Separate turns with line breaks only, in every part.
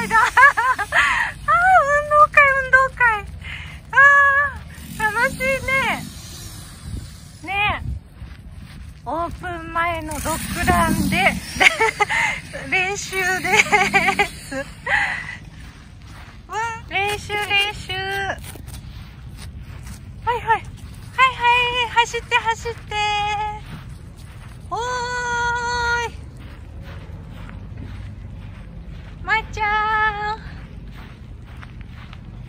会だ ああ運動会運動会。ああ楽しいね。ねオープン前のドッグランで 練習です。うん練習練習。はいはい。はいはい走って走って。ちゃん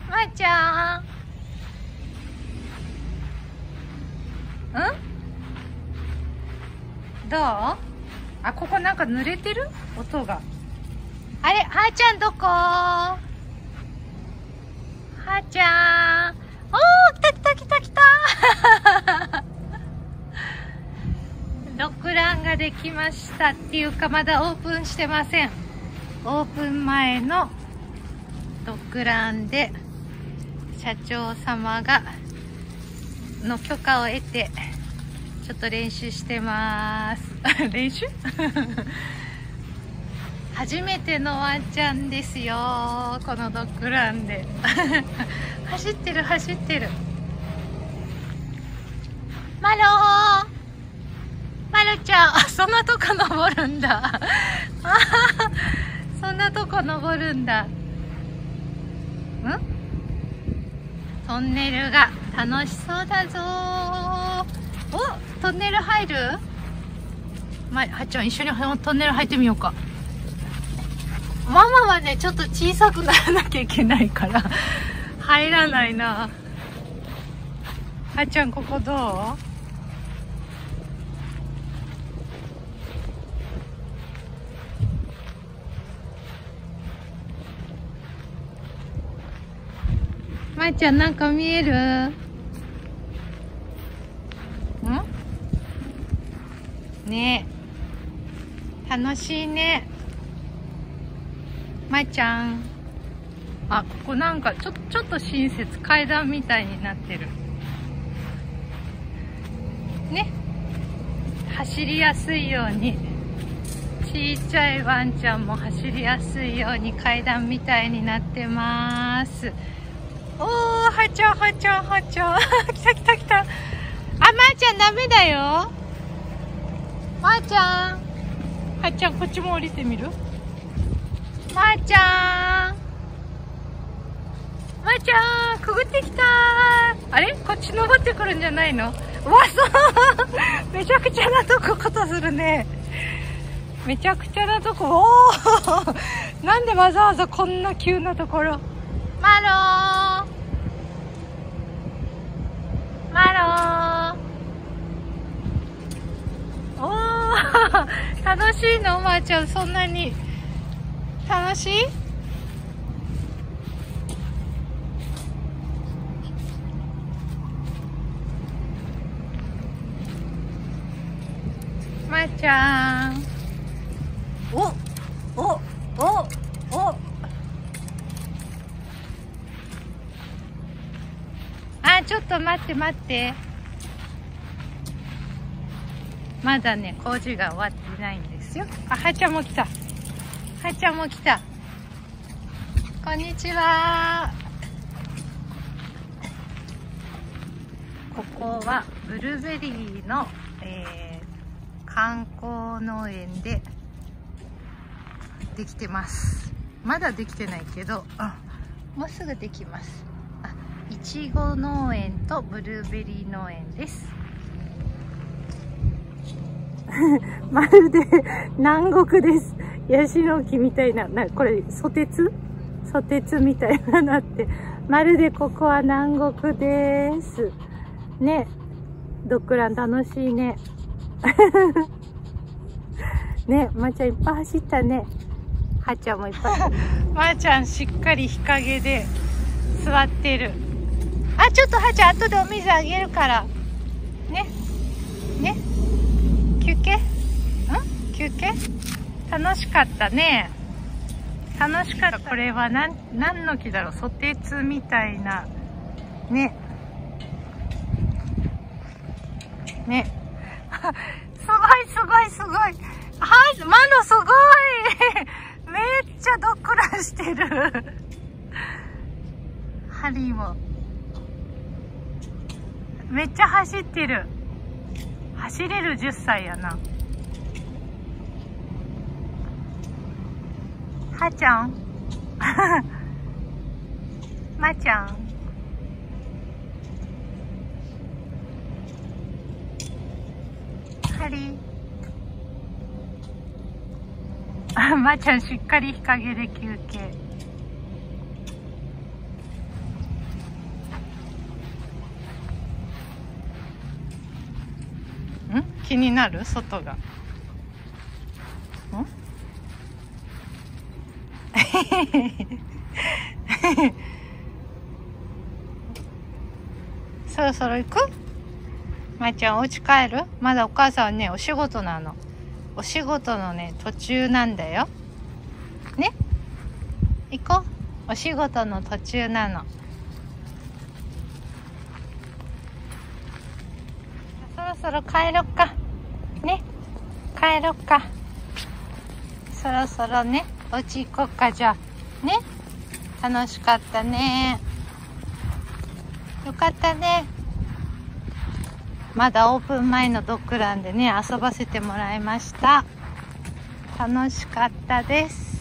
まー、ちゃんんどうあここなんか濡れてる音が。あれはーちゃんどこ？はーちゃん。おー来た来た来た。来たドッグランができましたっていうかまだオープンしてません。オープン前のドッグランで社長様がの許可を得てちょっと練習してます。練習？初めてのワンちゃんですよこのドッグランで。走ってる走ってる。マローマロちゃん。あそんなとこ登るんだ。そんなとこ登るんだ。ん？トンネルが楽しそうだぞ。おトンネル入る？まはっちゃん一緒にトンネル入ってみようか。ママはねちょっと小さくならなきゃいけないから入らないな。はっちゃんここどう？まいちゃんなんか見える？ん？ね。楽しいね。まいちゃん。あここなんかちょちょっと親切階段みたいになってる。ね。走りやすいように。ちっちゃいワンちゃんも走りやすいように階段みたいになってます。おー、はちゃん、はちゃん、はちゃん。来た来た来た。あ、まー、ちゃんダメだよ。まー、ちゃん。はちゃん、こっちも降りてみる？まー、ちゃん。まー、ちゃん、くぐってきたあれ？こっち登ってくるんじゃないの？うわ、そう めちゃくちゃなとこことするね。めちゃくちゃなとこ？おー なんでわざわざこんな急なところ？マローマローおー 楽しいのおばあちゃんそんなに。楽しい？まー、ちゃん。おおお。あちょっと待って待って。まだね工事が終わってないんですよ。あはちゃんも来た。はちゃんも来た。こんにちは。ここはブルーベリーの、えー、観光農園でできてます。まだできてないけどあもうすぐできます。いちご農園とブルーベリー農園です。まるで南国です。ヤシの木みたいななこれソテツ？ソテツみたいななってまるでここは南国です。ね。ドッグラン楽しいね。ね。まー、ちゃんいっぱい走ったね。はっちゃんもいっぱい。まー、ちゃんしっかり日陰で座ってるあちょっとはーちゃん後でお水あげるから。ね。ね。休憩？ん？休憩？楽しかったね。楽しかった。これは何何の木だろう？ソテツみたいな。ね。ね。すごいすごいすごい。はいマロすごい。めっちゃドッグランしてる。ハリーも。めっちゃ走ってる。走れる10歳やな。はちゃん。まちゃん。はり。まちゃんしっかり日陰で休憩。気になる？外が。そろそろ行く？まいちゃんお家帰る？まだお母さんはねお仕事なの。お仕事のね途中なんだよ。ね？行こう。お仕事の途中なの。ろそろ帰ろっか。ね。帰ろっか。そろそろね。お家行こっかじゃあ。ね。楽しかったね。よかったね。まだオープン前のドッグランでね遊ばせてもらいました。楽しかったです。